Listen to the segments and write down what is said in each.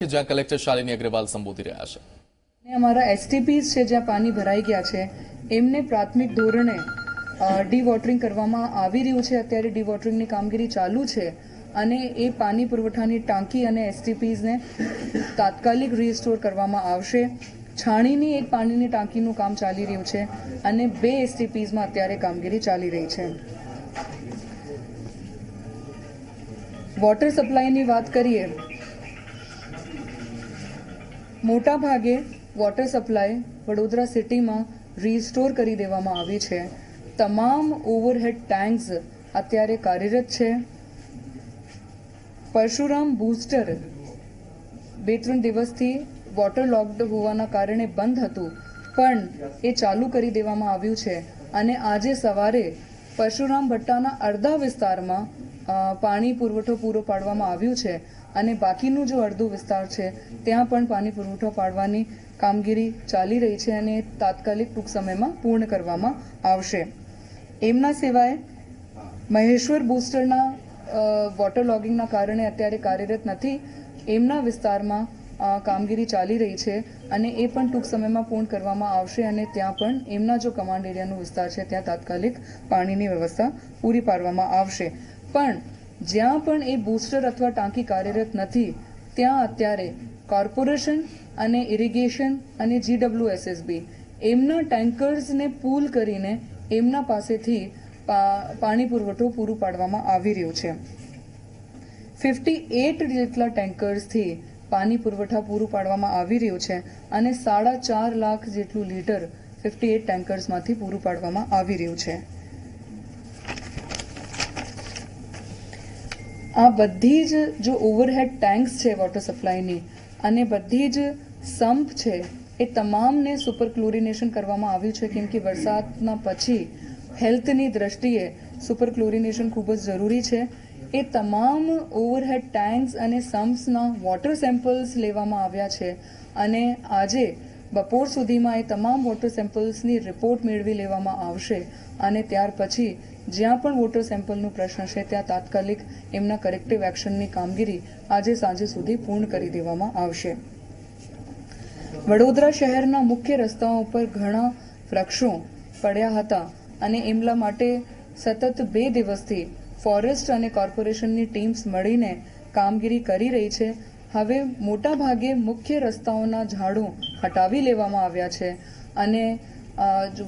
જ્યાં કલેક્ટર શાલિની અગ્રવાલ સંબોધી રહ્યા છે. અમારા એસટીપીસ છે, જ્યાં પાણી ભરાઈ ગયા છે, એમને પ્રાથમિક ધોરણે ડીવોટરિંગ કરવામાં આવી રહ્યું છે. અત્યારે ડીવોટરિંગની કામગીરી ચાલુ છે અને એ પાણી પુરવઠાની ટાંકી અને એસટીપીઝને તાત્કાલિક રીસ્ટોર કરવામાં આવશે. છાણીની એક પાણીની ટાંકીનું કામ ચાલી રહ્યું છે અને બે એસટીપીઝમાં અત્યારે કામગીરી ચાલી રહી છે. વોટર સપ્લાયની વાત કરીએ મોટા ભાગે વોટર સપ્લાય વડોદરા સિટીમાં રીસ્ટોર કરી દેવામાં આવી છે. તમામ ઓવરહેડ ટેન્ક્સ અત્યારે કાર્યરત છે. પરશુરામ બૂસ્ટર બે ત્રણ દિવસથી વોટર લોકડ હોવાના કારણે બંધ હતું, પણ એ ચાલુ કરી દેવામાં આવ્યું છે. અને આજે સવારે પરશુરામ ભટ્ટાના અડધા વિસ્તારમાં પાણી પુરવઠો પૂરો પાડવામાં આવ્યું છે અને બાકીનું જો અડધું વિસ્તાર છે, ત્યાં પણ પાણી પુરવઠો પાડવાની કામગીરી ચાલી રહી છે અને તાત્કાલિક ટૂંક સમયમાં પૂર્ણ કરવામાં આવશે. એમના સિવાય મહેશ્વર બૂસ્ટરના વોટર લોગિંગના કારણે અત્યારે કાર્યરત નથી. એમના વિસ્તારમાં કામગીરી ચાલી રહી છે અને એ પણ ટૂંક સમયમાં પૂર્ણ કરવામાં આવશે અને ત્યાં પણ એમના જો કમાન્ડ એરિયાનો વિસ્તાર છે, ત્યાં તાત્કાલિક પાણીની વ્યવસ્થા પૂરી પાડવામાં આવશે. પણ જ્યાં પણ એ બૂસ્ટર અથવા ટાંકી કાર્યરત નથી, ત્યાં અત્યારે કોર્પોરેશન અને ઇરિગેશન અને જીડબ્લ્યુએસએસબી એમના ટેન્કર્સને પૂલ કરીને એમના પાસેથી પાણી પુરવઠો પૂરું પાડવામાં આવી રહ્યું છે. ફિફ્ટી એટ જેટલા ટેન્કર્સથી પાણી પુરવઠા પૂરું પાડવામાં આવી રહ્યું છે અને સાડા ચાર લાખ જેટલું લીટર ફિફ્ટી એટ ટેન્કર્સમાંથી પૂરું પાડવામાં આવી રહ્યું છે. આ બધી જ જો ઓવરહેડ ટેન્ક્સ છે વોટર સપ્લાયની અને બધી જ સંપ છે, એ તમામને સુપર ક્લોરિનેશન કરવામાં આવ્યું છે, કેમ કે વરસાદના પછી હેલ્થની દ્રષ્ટિએ સુપર ક્લોરિનેશન ખૂબ જ જરૂરી છે. એ તમામ ઓવરહેડ ટેન્ક્સ અને સમ્પ્સના વોટર સેમ્પલ્સ લેવામાં આવ્યા છે. અને આજે બપોર સુધીમાં એ તમામ વોટર સેમ્પલ્સની રિપોર્ટ મેળવી લેવામાં આવશે અને ત્યાર પછી જ્યાં પણ વોટર સેમ્પલનું પ્રશ્ન છે ત્યાં તાત્કાલિક એમના કરેક્ટિવ એક્શનની કામગીરી આજે સાંજે સુધી પૂર્ણ કરી દેવામાં આવશે. વડોદરા શહેરના મુખ્ય રસ્તાઓ પર ઘણા વૃક્ષો પડ્યા હતા અને એમના માટે સતત બે દિવસથી ફોરેસ્ટ અને કોર્પોરેશનની ટીમ્સ મળીને કામગીરી કરી રહી છે હવે મોટા ભાગે મુખ્ય રસ્તાઓના ઝાડો હટાવી લેવામાં આવ્યા છે અને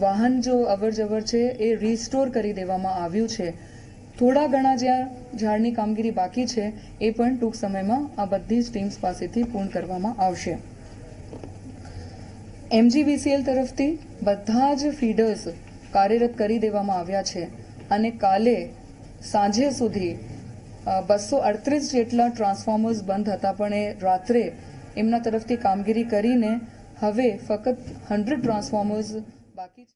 વાહન જો અવર જવર છે એ રીસ્ટોર કરી દેવામાં આવ્યું છે. થોડા ઘણા જ્યાં ઝાડની કામગીરી બાકી છે, એ પણ ટૂંક સમયમાં આ બધી જ ટીમ્સ પાસેથી પૂર્ણ કરવામાં આવશે. એમજીવીસીએલ તરફથી બધા જ ફીડર્સ કાર્યરત કરી દેવામાં આવ્યા છે અને કાલે સાંજે સુધી બસો અડત્રીસ જેટલા ટ્રાન્સફોર્મર્સ બંધ હતા, પણ એ રાત્રે એમના તરફથી કામગીરી કરીને હવે ફક્ત હંડ્રેડ ટ્રાન્સફોર્મર્સ બાકી